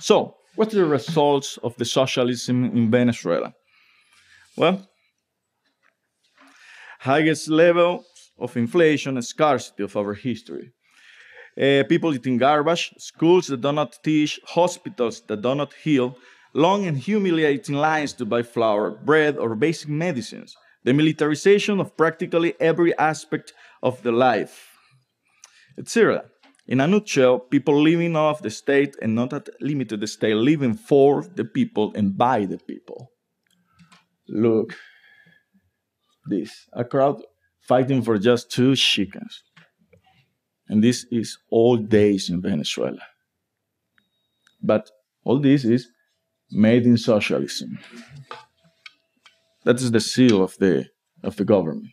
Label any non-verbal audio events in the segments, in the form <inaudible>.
So, what are the results of the socialism in Venezuela? Well, highest level of inflation and scarcity of our history. Uh, people eating garbage, schools that do not teach, hospitals that do not heal, long and humiliating lines to buy flour, bread, or basic medicines, the militarization of practically every aspect of the life, etc. In a nutshell, people living off the state and not at limited the state, living for the people and by the people. Look, this a crowd fighting for just two chickens. And this is all days in Venezuela. But all this is made in socialism. That is the seal of the of the government.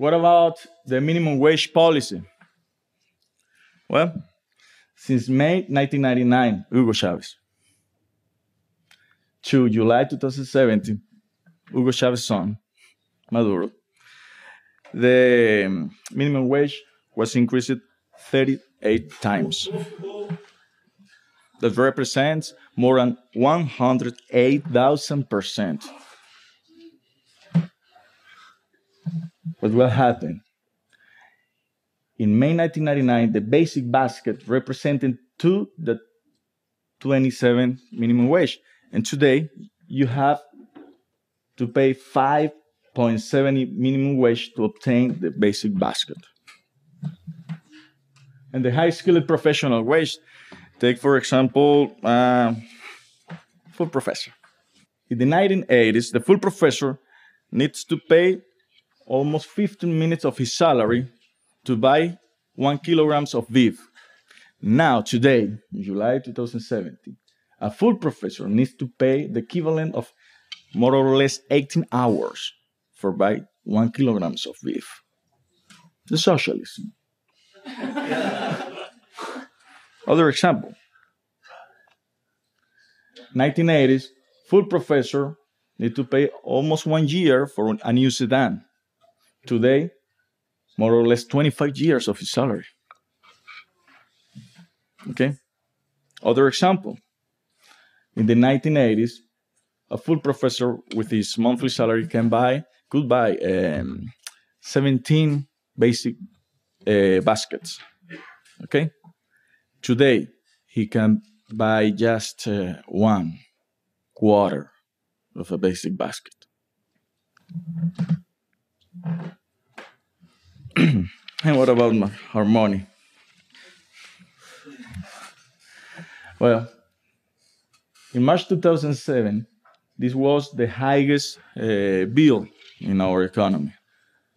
What about the minimum wage policy? Well, since May 1999, Hugo Chavez, to July 2017, Hugo Chavez's son, Maduro, the minimum wage was increased 38 times. That represents more than 108,000%. But what happened? In May 1999, the basic basket represented to the 27 minimum wage. And today, you have to pay 5.70 minimum wage to obtain the basic basket. And the high skilled professional wage, take for example, uh, full professor. In the 1980s, the full professor needs to pay almost 15 minutes of his salary to buy one kilograms of beef. Now, today, July 2017, a full professor needs to pay the equivalent of more or less 18 hours for buy one kilograms of beef. The socialism. <laughs> Other example. 1980s, full professor need to pay almost one year for a new sedan. Today, more or less 25 years of his salary. Okay? Other example. In the 1980s, a full professor with his monthly salary can buy could buy um, 17 basic uh, baskets. Okay? Today, he can buy just uh, one quarter of a basic basket. <clears throat> and what about my, our money? Well, in March 2007, this was the highest uh, bill in our economy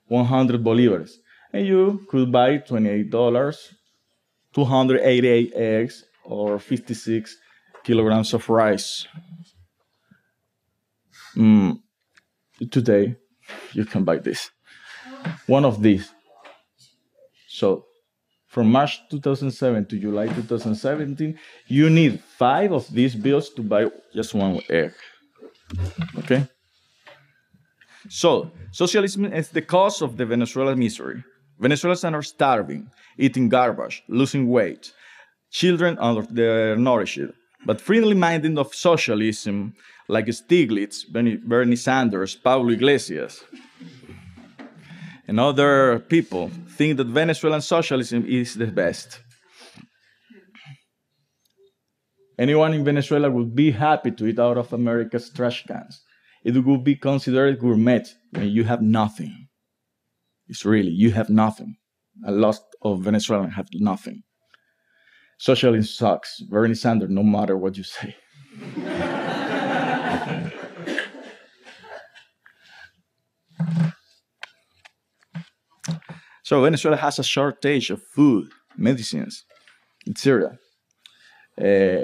100 bolivars. And you could buy $28, 288 eggs, or 56 kilograms of rice. Mm, today, you can buy this. One of these. So, from March 2007 to July 2017, you need five of these bills to buy just one egg. Okay? So, socialism is the cause of the Venezuelan misery. Venezuelans are starving, eating garbage, losing weight. Children are nourished. But friendly minded of socialism, like Stiglitz, Bernie, Bernie Sanders, Pablo Iglesias, and other people, think that Venezuelan socialism is the best. Anyone in Venezuela would be happy to eat out of America's trash cans. It would be considered gourmet when you have nothing. It's really, you have nothing. A lot of Venezuelans have nothing. Socialism sucks. Bernie Sanders, no matter what you say. <laughs> so Venezuela has a shortage of food, medicines, etc. Uh,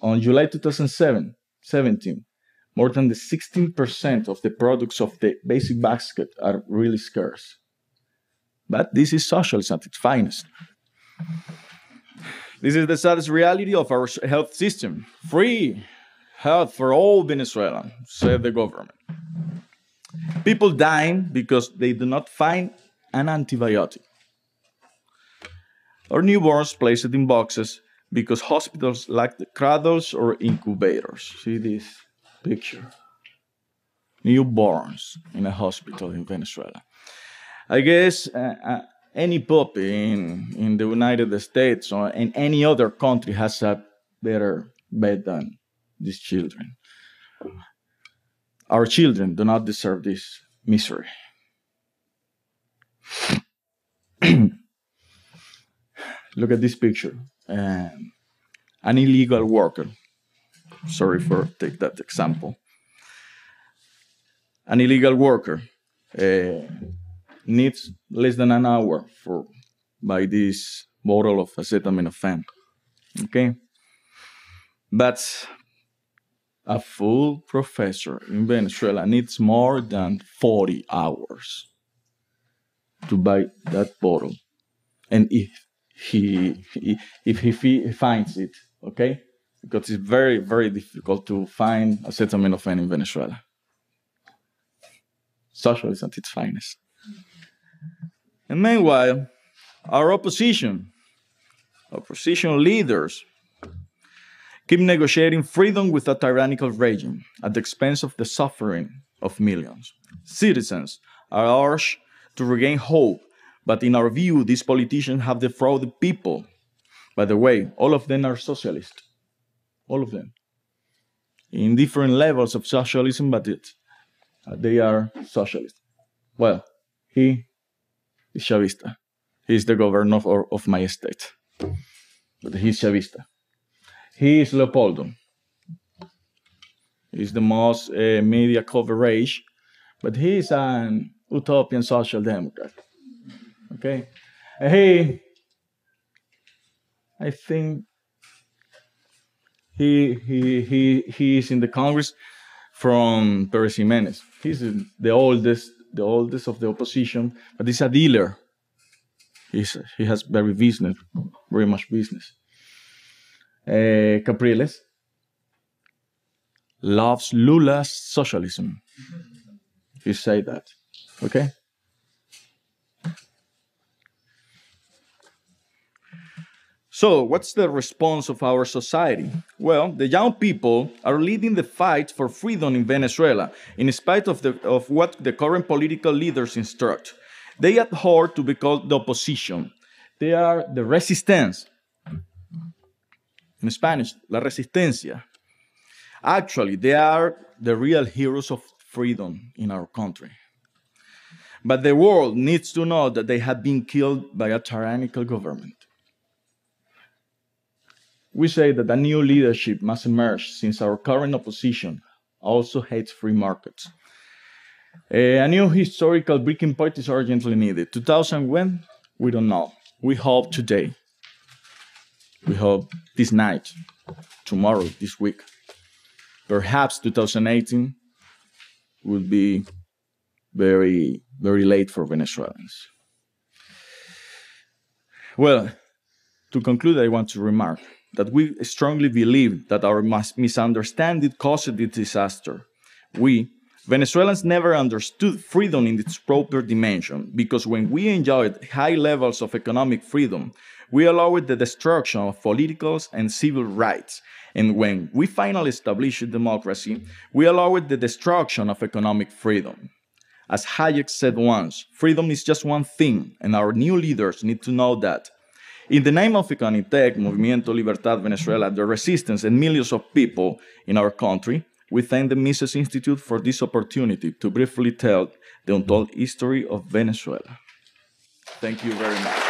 on July 2007, 17, more than the 16% of the products of the basic basket are really scarce. But this is socialism at its finest. This is the saddest reality of our health system. Free health for all Venezuelans, said the government. People dying because they do not find an antibiotic. or newborns placed in boxes because hospitals lack the cradles or incubators. See this picture? Newborns in a hospital in Venezuela. I guess uh, uh, any puppy in, in the United States or in any other country has a better bed than these children. Our children do not deserve this misery. <clears throat> Look at this picture. Um, an illegal worker. Sorry for take that example. An illegal worker uh, needs less than an hour for buy this bottle of acetaminophen. Okay, but a full professor in Venezuela needs more than 40 hours to buy that bottle. And if he, if he, he finds it, okay? Because it's very, very difficult to find acetaminophen in Venezuela. Socialism at its finest. And meanwhile, our opposition, opposition leaders, keep negotiating freedom with a tyrannical regime at the expense of the suffering of millions. Citizens are urged to regain hope, but in our view, these politicians have defrauded people. By the way, all of them are socialists. All of them. In different levels of socialism, but it, uh, they are socialists. Well, he Chavista. He is the governor of, of my state. But he's Chavista. He is Leopoldo. He's the most uh, media coverage, but he's an utopian social democrat. Okay? And he, I think he, he, he, he is in the Congress from Perez Jimenez. He's the oldest, the oldest of the opposition, but he's a dealer. He's, he has very business, very much business uh, Capriles loves Lula's socialism. He say that, okay? So, what's the response of our society? Well, the young people are leading the fight for freedom in Venezuela, in spite of, the, of what the current political leaders instruct. They adhere to be called the opposition. They are the resistance, in Spanish, la resistencia. Actually, they are the real heroes of freedom in our country. But the world needs to know that they have been killed by a tyrannical government. We say that a new leadership must emerge since our current opposition also hates free markets. a new historical breaking point is urgently needed. 2000 when? We don't know. We hope today. We hope this night, tomorrow, this week. Perhaps 2018 will be very, very late for Venezuelans. Well, to conclude, I want to remark that we strongly believe that our misunderstanding caused the disaster. We, Venezuelans, never understood freedom in its proper dimension because when we enjoyed high levels of economic freedom, we allowed the destruction of political and civil rights. And when we finally established democracy, we allowed the destruction of economic freedom. As Hayek said once, freedom is just one thing, and our new leaders need to know that. In the name of Econintech, Movimiento Libertad Venezuela, the resistance, and millions of people in our country, we thank the Mises Institute for this opportunity to briefly tell the untold history of Venezuela. Thank you very much.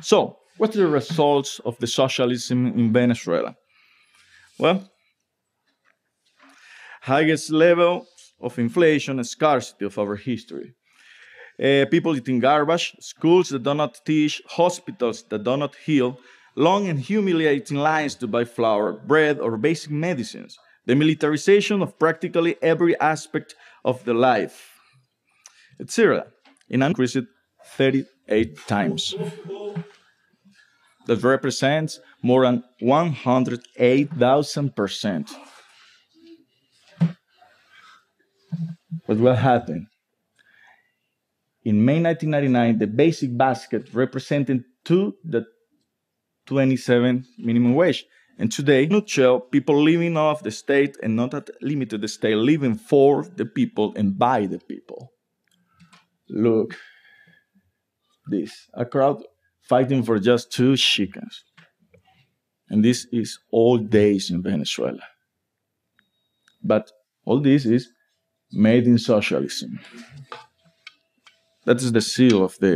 So, what are the results of the socialism in Venezuela? Well, highest level of inflation and scarcity of our history. Uh, people eating garbage, schools that do not teach, hospitals that do not heal, long and humiliating lines to buy flour, bread, or basic medicines, the militarization of practically every aspect of the life, etc. In increased 38 times. That represents more than 108,000%. What will happen? In May 1999, the basic basket represented to the 27 minimum wage. And today, in nutshell, people living off the state and not at limited the state, living for the people and by the people. Look, this a crowd fighting for just two chickens. And this is all days in Venezuela. But all this is made in socialism. That is the seal of the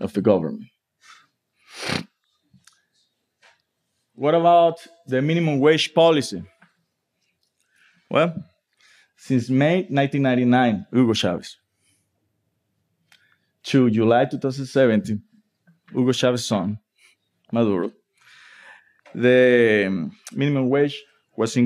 of the government. What about the minimum wage policy? Well, since May 1999, Hugo Chavez, to July 2017, Hugo Chavez's son, Maduro, the minimum wage was